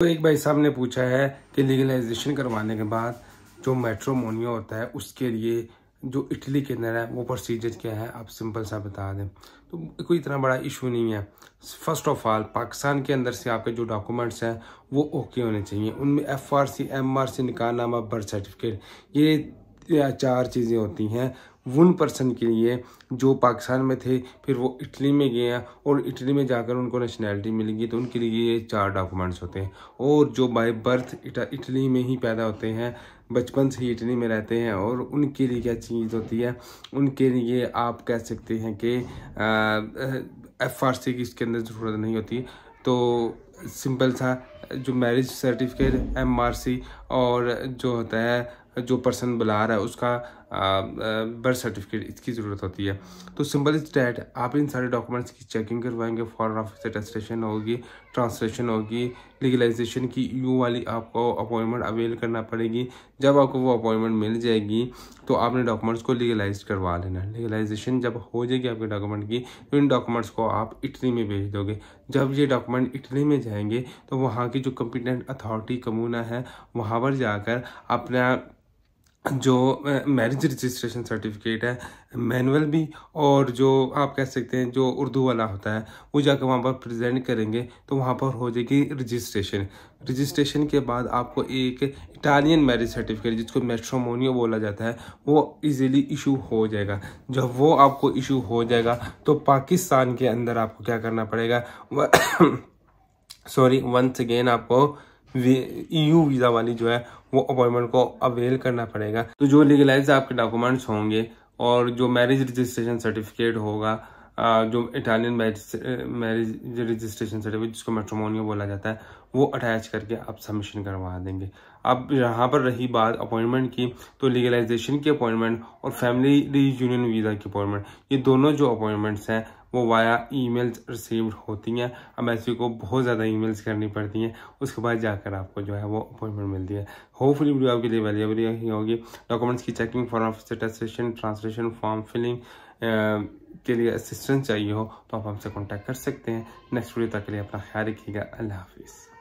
तो एक भाई साहब ने पूछा है कि लीगलाइजेशन करवाने के बाद जो मेट्रोमोनिया होता है, उसके लिए जो इटली के अंदर है, वो प्रोसीजर क्या है? आप सिंपल सा बता दें। तो कोई इतना बड़ा इशू नहीं है। फ़र्स्ट ऑफ़ ऑल पाकिस्तान के अंदर से आपके जो डॉक्यूमेंट्स हैं, वो ओके होने चाहिए। उनमें F R C M R C निकालनामा birth certificate ये चार चीज़ें होती हैं। वन पर्सन के लिए, जो पाकिस्तान में थे, फिर वो इटली में गए और इटली में जाकर उनको नेशनैलिटी मिलेगी तो उनके लिए ये चार डॉक्यूमेंट्स होते हैं। और जो बाय बर्थ इटली में ही पैदा होते हैं, बचपन से ही इटली में रहते हैं, और उनके लिए क्या चीज़ होती है? उनके लिए आप कह सकते हैं कि एफ़ आर सी की इसके अंदर ज़रूरत नहीं होती। तो सिंपल सा, जो marriage certificate M R C और जो होता है, जो पर्सन बुला रहा है, उसका बर्थ सर्टिफिकेट इसकी ज़रूरत होती है। तो सिंपल इज़ डैट आप इन सारे डॉक्यूमेंट्स की चेकिंग करवाएँगे फॉरन ऑफ़िस अटेस्टेशन होगी ट्रांसलेशन होगी लीगलाइजेशन की यू वाली आपको अपॉइंटमेंट अवेल करना पड़ेगी। जब आपको वो अपॉइंटमेंट मिल जाएगी तो आपने डॉक्यूमेंट्स को लीगलाइज करवा लेना। लीगलाइजेशन जब हो जाएगी आपके डॉक्यूमेंट की तो इन डॉक्यूमेंट्स को आप इटली में भेज दोगे। जब ये डॉक्यूमेंट इटली में जाएँगे तो वहाँ की जो कम्पिटेंट अथॉरिटी कमूना है, वहाँ पर जाकर अपना जो मैरिज रजिस्ट्रेशन सर्टिफिकेट है मैनुअल भी, और जो आप कह सकते हैं, जो उर्दू वाला होता है, वो जाकर वहाँ पर प्रेजेंट करेंगे तो वहाँ पर हो जाएगी रजिस्ट्रेशन रजिस्ट्रेशन के बाद आपको एक इटालियन मैरिज सर्टिफिकेट जिसको मेट्रोमोनियो बोला जाता है, वो इजीली इशू हो जाएगा. जब वो आपको इशू हो जाएगा तो पाकिस्तान के अंदर आपको क्या करना पड़ेगा? सॉरी वंस अगेन आपको ईयू वीज़ा वाली जो है, वो अपॉइंटमेंट को अवेल करना पड़ेगा। तो जो लीगलाइज आपके डॉक्यूमेंट्स होंगे और जो मैरिज रजिस्ट्रेशन सर्टिफिकेट होगा जो Italian marriage marriage registration certificate जिसको मेट्रोमोनियो बोला जाता है, वो अटैच करके आप सबमिशन करवा देंगे। अब यहाँ पर रही बात अपॉइंटमेंट की तो लीगलाइजेशन की अपॉइंटमेंट और फैमिली रीयूनियन वीज़ा की अपॉइंटमेंट ये दोनों जो अपॉइंटमेंट्स हैं वो वाया ईमेल्स रिसीव्ड होती हैं। अब ऐसी को बहुत ज़्यादा ईमेल्स करनी पड़ती हैं। उसके बाद जाकर आपको जो है वो अपॉइंटमेंट मिलती है। होपफुली वीडियो आपके लिए वैल्यूबल ही होगी। डॉक्यूमेंट्स की checking for office testation translation form filing के लिए असिस्टेंस चाहिए हो तो आप हमसे कॉन्टैक्ट कर सकते हैं। नेक्स्ट वीडियो तक के लिए अपना ख्याल रखिएगा। अल्लाह हाफिज़।